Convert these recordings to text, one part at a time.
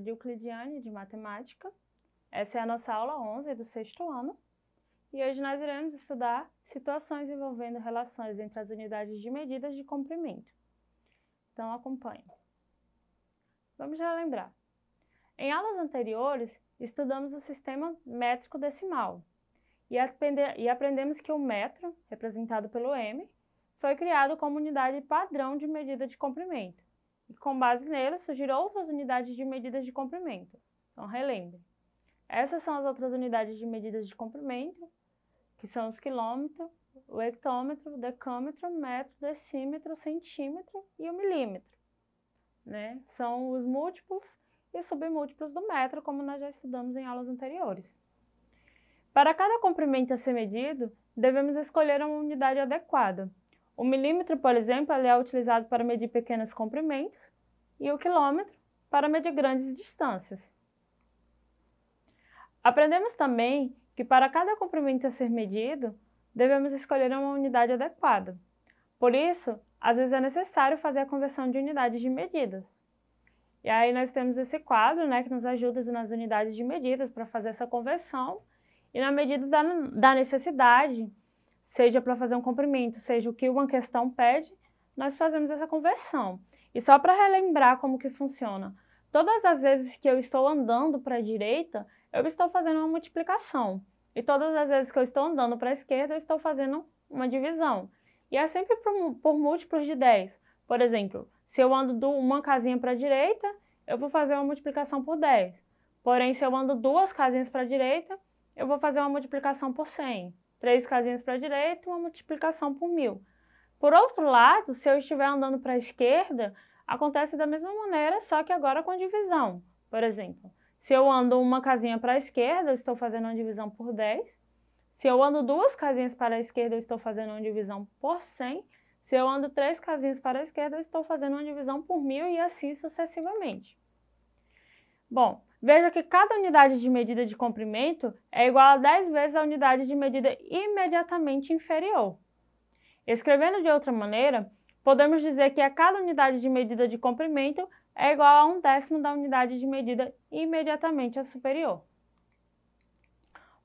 de Euclidiane, de Matemática. Essa é a nossa aula 11 do sexto ano. E hoje nós iremos estudar situações envolvendo relações entre as unidades de medidas de comprimento. Então, acompanhe. Vamos relembrar. Em aulas anteriores, estudamos o sistema métrico decimal e, e aprendemos que o metro, representado pelo m, foi criado como unidade padrão de medida de comprimento e com base nele surgiram outras unidades de medidas de comprimento. Então, relembre. Essas são as outras unidades de medidas de comprimento, que são os quilômetros, o hectômetro, o decâmetro, o metro, o decímetro, o centímetro e o milímetro. Né? São os múltiplos e submúltiplos do metro, como nós já estudamos em aulas anteriores. Para cada comprimento a ser medido, devemos escolher uma unidade adequada. O milímetro, por exemplo, é utilizado para medir pequenos comprimentos e o quilômetro para medir grandes distâncias. Aprendemos também que para cada comprimento a ser medido, devemos escolher uma unidade adequada. Por isso, às vezes é necessário fazer a conversão de unidades de medidas. E aí nós temos esse quadro, né, que nos ajuda nas unidades de medidas para fazer essa conversão. E na medida da, da necessidade, seja para fazer um comprimento, seja o que uma questão pede, nós fazemos essa conversão. E só para relembrar como que funciona, todas as vezes que eu estou andando para a direita, eu estou fazendo uma multiplicação. E todas as vezes que eu estou andando para a esquerda, eu estou fazendo uma divisão. E é sempre por, por múltiplos de 10. Por exemplo, se eu ando uma casinha para a direita, eu vou fazer uma multiplicação por 10. Porém, se eu ando duas casinhas para a direita, eu vou fazer uma multiplicação por 100 três casinhas para a direita, uma multiplicação por mil. Por outro lado, se eu estiver andando para a esquerda, acontece da mesma maneira, só que agora com divisão. Por exemplo, se eu ando uma casinha para a esquerda, eu estou fazendo uma divisão por 10. Se eu ando duas casinhas para a esquerda, eu estou fazendo uma divisão por 100. Se eu ando três casinhas para a esquerda, eu estou fazendo uma divisão por mil e assim sucessivamente. Bom, Veja que cada unidade de medida de comprimento é igual a 10 vezes a unidade de medida imediatamente inferior. Escrevendo de outra maneira, podemos dizer que a cada unidade de medida de comprimento é igual a um décimo da unidade de medida imediatamente superior.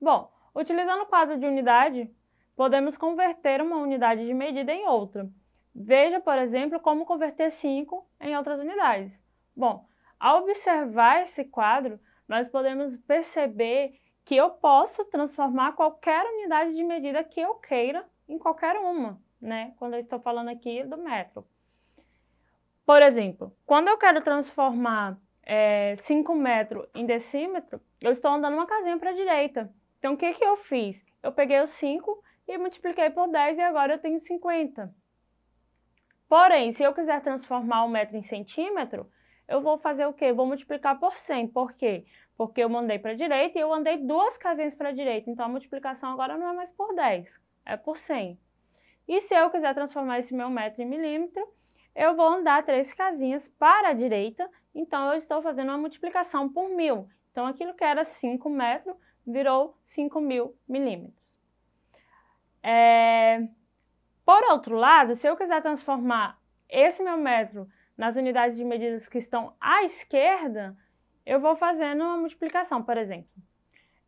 Bom, utilizando o quadro de unidade, podemos converter uma unidade de medida em outra. Veja, por exemplo, como converter 5 em outras unidades. Bom, ao observar esse quadro, nós podemos perceber que eu posso transformar qualquer unidade de medida que eu queira em qualquer uma, né? Quando eu estou falando aqui do metro. Por exemplo, quando eu quero transformar é, 5 metros em decímetro, eu estou andando uma casinha para a direita. Então, o que, que eu fiz? Eu peguei os 5 e multipliquei por 10 e agora eu tenho 50. Porém, se eu quiser transformar o metro em centímetro, eu vou fazer o quê? Vou multiplicar por 100. Por quê? Porque eu mandei para a direita e eu andei duas casinhas para a direita. Então, a multiplicação agora não é mais por 10, é por 100. E se eu quiser transformar esse meu metro em milímetro, eu vou andar três casinhas para a direita. Então, eu estou fazendo uma multiplicação por mil. Então, aquilo que era 5 metros virou 5 mil milímetros. É... Por outro lado, se eu quiser transformar esse meu metro nas unidades de medidas que estão à esquerda, eu vou fazendo uma multiplicação, por exemplo.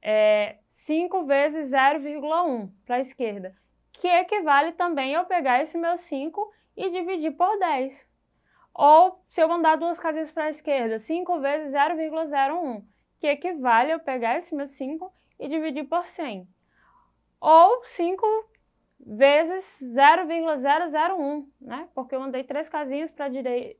É 5 vezes 0,1 para a esquerda, que equivale também eu pegar esse meu 5 e dividir por 10. Ou, se eu mandar duas casinhas para a esquerda, 5 vezes 0,01, que equivale eu pegar esse meu 5 e dividir por 100. Ou 5 vezes 0,001, né? Porque eu andei três casinhas para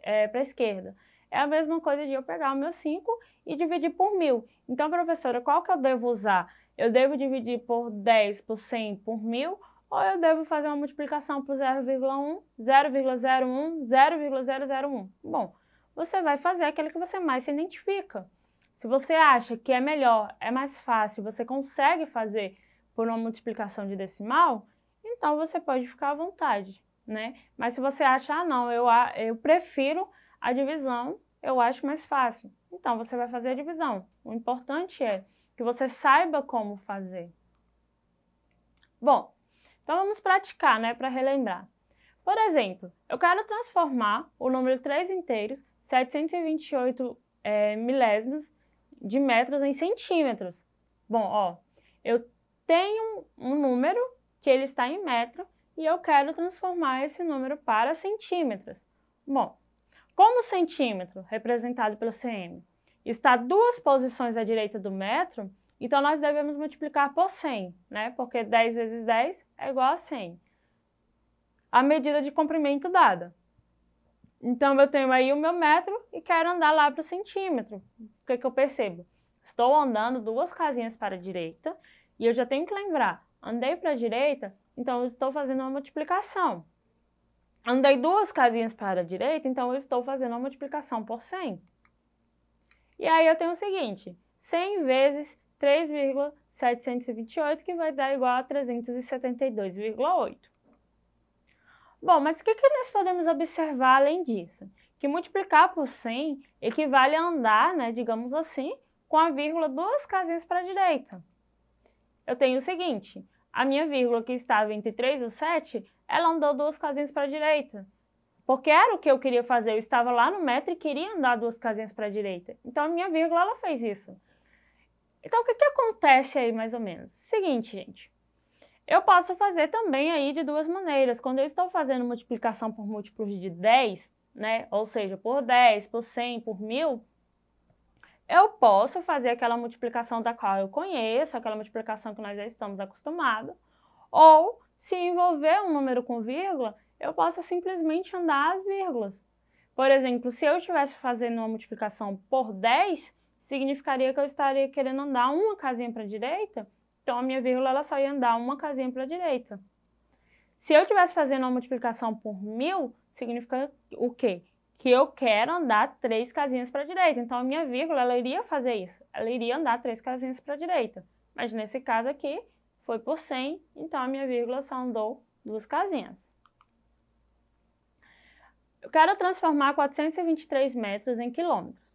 é, a esquerda. É a mesma coisa de eu pegar o meu 5 e dividir por mil. Então, professora, qual que eu devo usar? Eu devo dividir por 10, por 100, por mil? Ou eu devo fazer uma multiplicação por 0,1, 0,01, 0,001? Bom, você vai fazer aquele que você mais se identifica. Se você acha que é melhor, é mais fácil, você consegue fazer por uma multiplicação de decimal, então você pode ficar à vontade, né? Mas se você acha, ah, não, eu, eu prefiro a divisão, eu acho mais fácil. Então você vai fazer a divisão. O importante é que você saiba como fazer. Bom, então vamos praticar, né, para relembrar. Por exemplo, eu quero transformar o número 3 inteiros, 728 é, milésimos de metros em centímetros. Bom, ó, eu tenho um número que ele está em metro e eu quero transformar esse número para centímetros. Bom, como o centímetro, representado pelo cm, está duas posições à direita do metro, então nós devemos multiplicar por 100, né? Porque 10 vezes 10 é igual a 100. A medida de comprimento dada. Então eu tenho aí o meu metro e quero andar lá para o centímetro. O que, que eu percebo? Estou andando duas casinhas para a direita e eu já tenho que lembrar, andei para a direita, então eu estou fazendo uma multiplicação. Andei duas casinhas para a direita, então eu estou fazendo uma multiplicação por 100. E aí eu tenho o seguinte, 100 vezes 3,728, que vai dar igual a 372,8. Bom, mas o que, que nós podemos observar além disso? Que multiplicar por 100 equivale a andar, né, digamos assim, com a vírgula duas casinhas para a direita. Eu tenho o seguinte, a minha vírgula que estava entre 3 e 7, ela andou duas casinhas para a direita. Porque era o que eu queria fazer, eu estava lá no metro e queria andar duas casinhas para a direita. Então a minha vírgula ela fez isso. Então o que, que acontece aí mais ou menos? Seguinte, gente. Eu posso fazer também aí de duas maneiras. Quando eu estou fazendo multiplicação por múltiplos de 10, né, ou seja, por 10, por 100, por 1000, eu posso fazer aquela multiplicação da qual eu conheço, aquela multiplicação que nós já estamos acostumados, ou se envolver um número com vírgula, eu posso simplesmente andar as vírgulas. Por exemplo, se eu estivesse fazendo uma multiplicação por 10, significaria que eu estaria querendo andar uma casinha para a direita, então a minha vírgula ela só ia andar uma casinha para a direita. Se eu estivesse fazendo uma multiplicação por mil, significa o quê? Que eu quero andar três casinhas para a direita. Então a minha vírgula ela iria fazer isso. Ela iria andar três casinhas para a direita. Mas nesse caso aqui, foi por 100, então a minha vírgula só andou duas casinhas. Eu quero transformar 423 metros em quilômetros.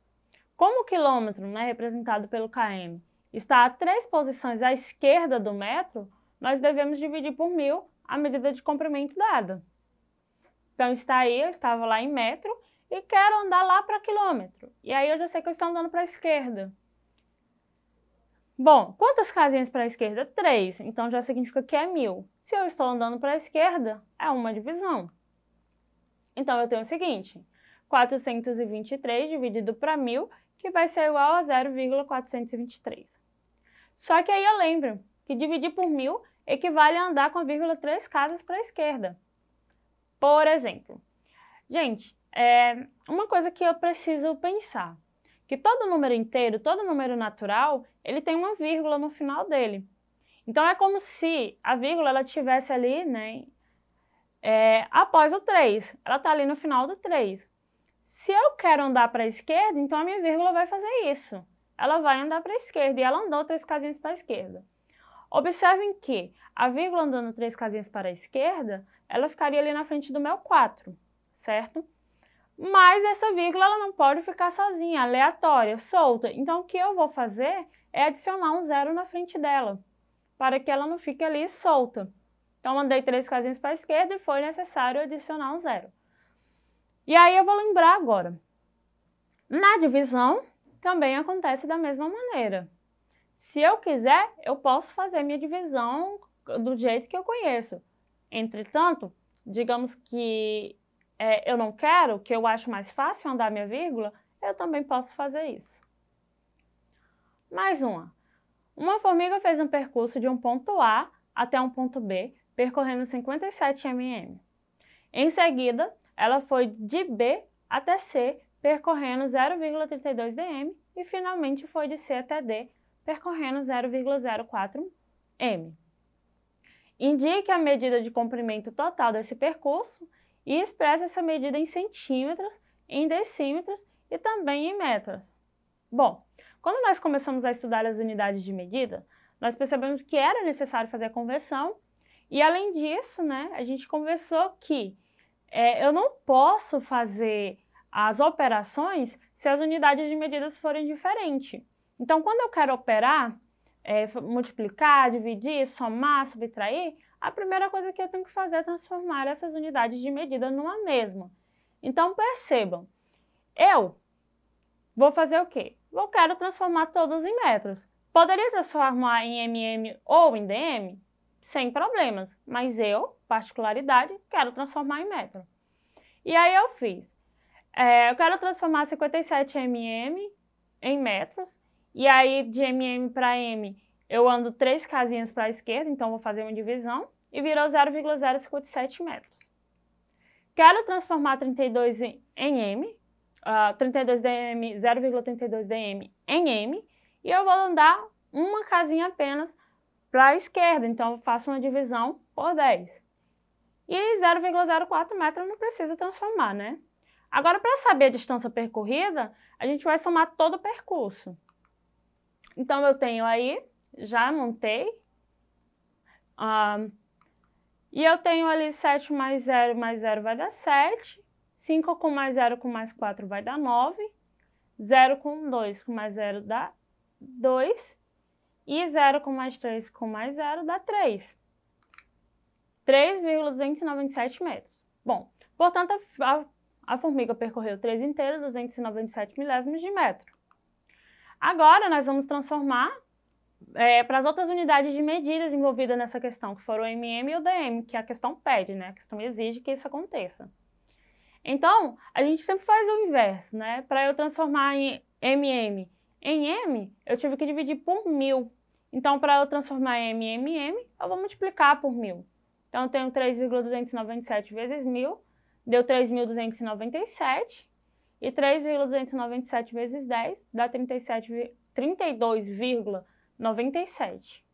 Como o quilômetro, né, representado pelo km, está a três posições à esquerda do metro, nós devemos dividir por mil a medida de comprimento dada. Então está aí, eu estava lá em metro e quero andar lá para quilômetro. E aí eu já sei que eu estou andando para a esquerda. Bom, quantas casinhas para a esquerda? Três. Então já significa que é mil. Se eu estou andando para a esquerda, é uma divisão. Então eu tenho o seguinte, 423 dividido para mil, que vai ser igual a 0,423. Só que aí eu lembro que dividir por mil equivale a andar com a vírgula três casas para a esquerda. Por exemplo, gente, é uma coisa que eu preciso pensar, que todo número inteiro, todo número natural, ele tem uma vírgula no final dele. Então é como se a vírgula ela tivesse ali, né, é, após o 3. Ela está ali no final do 3. Se eu quero andar para a esquerda, então a minha vírgula vai fazer isso ela vai andar para a esquerda e ela andou três casinhas para a esquerda. Observem que a vírgula andando três casinhas para a esquerda, ela ficaria ali na frente do meu 4, certo? Mas essa vírgula ela não pode ficar sozinha, aleatória, solta. Então o que eu vou fazer é adicionar um zero na frente dela, para que ela não fique ali solta. Então andei três casinhas para a esquerda e foi necessário adicionar um zero. E aí eu vou lembrar agora. Na divisão, também acontece da mesma maneira. Se eu quiser, eu posso fazer minha divisão do jeito que eu conheço. Entretanto, digamos que é, eu não quero, que eu acho mais fácil andar minha vírgula, eu também posso fazer isso. Mais uma. Uma formiga fez um percurso de um ponto A até um ponto B, percorrendo 57 mm. Em seguida, ela foi de B até C, percorrendo 0,32 dm e finalmente foi de C até D, percorrendo 0,04 m. Indique a medida de comprimento total desse percurso e expresse essa medida em centímetros, em decímetros e também em metros. Bom, quando nós começamos a estudar as unidades de medida, nós percebemos que era necessário fazer a conversão e, além disso, né, a gente conversou que é, eu não posso fazer as operações se as unidades de medidas forem diferentes. Então, quando eu quero operar, é, multiplicar, dividir, somar, subtrair, a primeira coisa que eu tenho que fazer é transformar essas unidades de medida numa mesma. Então, percebam, eu vou fazer o quê? Eu quero transformar todos em metros. Poderia transformar em mm ou em dm? Sem problemas, mas eu, particularidade, quero transformar em metro. E aí eu fiz. É, eu quero transformar 57 mm em metros, e aí de mm para m eu ando três casinhas para a esquerda, então vou fazer uma divisão, e virou 0,057 metros. Quero transformar 32 em m, uh, 32 dm, 0,32 dm em m, e eu vou andar uma casinha apenas para a esquerda, então eu faço uma divisão por 10. E 0,04 metros não precisa transformar, né? Agora, para saber a distância percorrida, a gente vai somar todo o percurso. Então, eu tenho aí, já montei, uh, e eu tenho ali 7 mais 0 mais 0 vai dar 7. 5 com mais 0 com mais 4 vai dar 9. 0 com 2 com mais 0 dá 2. E 0 com mais 3 com mais 0 dá 3. 3,297 metros. Bom, portanto, a, a formiga percorreu 3 inteiros, 297 milésimos de metro. Agora, nós vamos transformar é, para as outras unidades de medidas envolvidas nessa questão, que foram o MM e o DM, que a questão pede, né? A questão exige que isso aconteça. Então, a gente sempre faz o inverso, né? Para eu transformar em MM em M, eu tive que dividir por mil. Então, para eu transformar M em MM, eu vou multiplicar por mil. Então, eu tenho 3,297 vezes mil, deu 3.297. E 3,297 vezes 10 dá 37, 32,97. 97.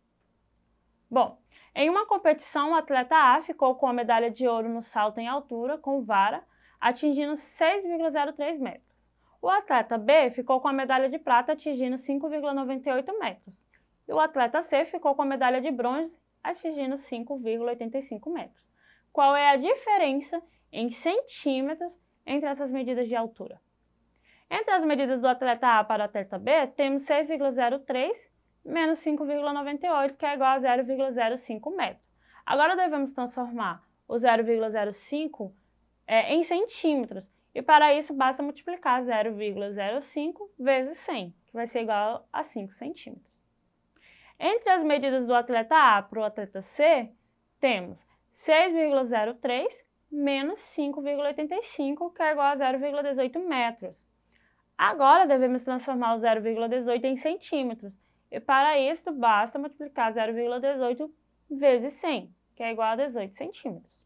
Bom, em uma competição, o atleta A ficou com a medalha de ouro no salto em altura com vara, atingindo 6,03 metros. O atleta B ficou com a medalha de prata, atingindo 5,98 metros. E o atleta C ficou com a medalha de bronze, atingindo 5,85 metros. Qual é a diferença em centímetros entre essas medidas de altura? Entre as medidas do atleta A para o atleta B, temos 6,03 menos 5,98, que é igual a 0,05 metro. Agora devemos transformar o 0,05 é, em centímetros. E para isso basta multiplicar 0,05 vezes 100, que vai ser igual a 5 centímetros. Entre as medidas do atleta A para o atleta C, temos 6,03 menos 5,85, que é igual a 0,18 metros. Agora devemos transformar o 0,18 em centímetros. E para isso, basta multiplicar 0,18 vezes 100, que é igual a 18 centímetros.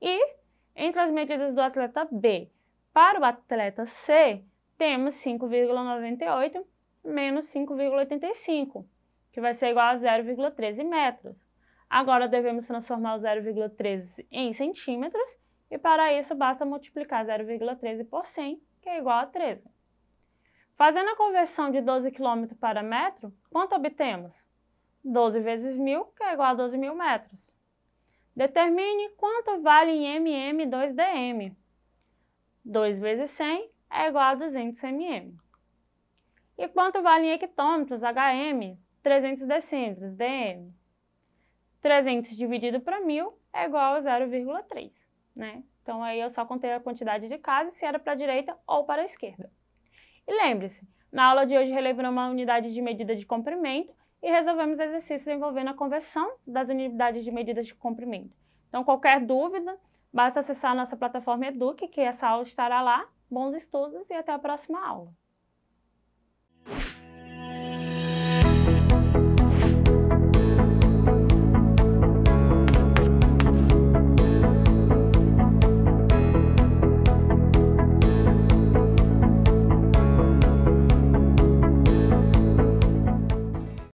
E, entre as medidas do atleta B para o atleta C, temos 5,98 menos 5,85, que vai ser igual a 0,13 metros. Agora devemos transformar o 0,13 em centímetros, e para isso basta multiplicar 0,13 por 100, que é igual a 13. Fazendo a conversão de 12 km para metro, quanto obtemos? 12 vezes 1.000, que é igual a 12 mil metros. Determine quanto vale em mm 2dm. 2 vezes 100 é igual a 200 mm. E quanto vale em hectômetros, hm? 300 decímetros, dm. 300 dividido para 1.000 é igual a 0,3, né? Então aí eu só contei a quantidade de casas, se era para a direita ou para a esquerda. E lembre-se, na aula de hoje relembramos a unidade de medida de comprimento e resolvemos exercícios envolvendo a conversão das unidades de medidas de comprimento. Então, qualquer dúvida, basta acessar a nossa plataforma Eduque, que essa aula estará lá. Bons estudos e até a próxima aula.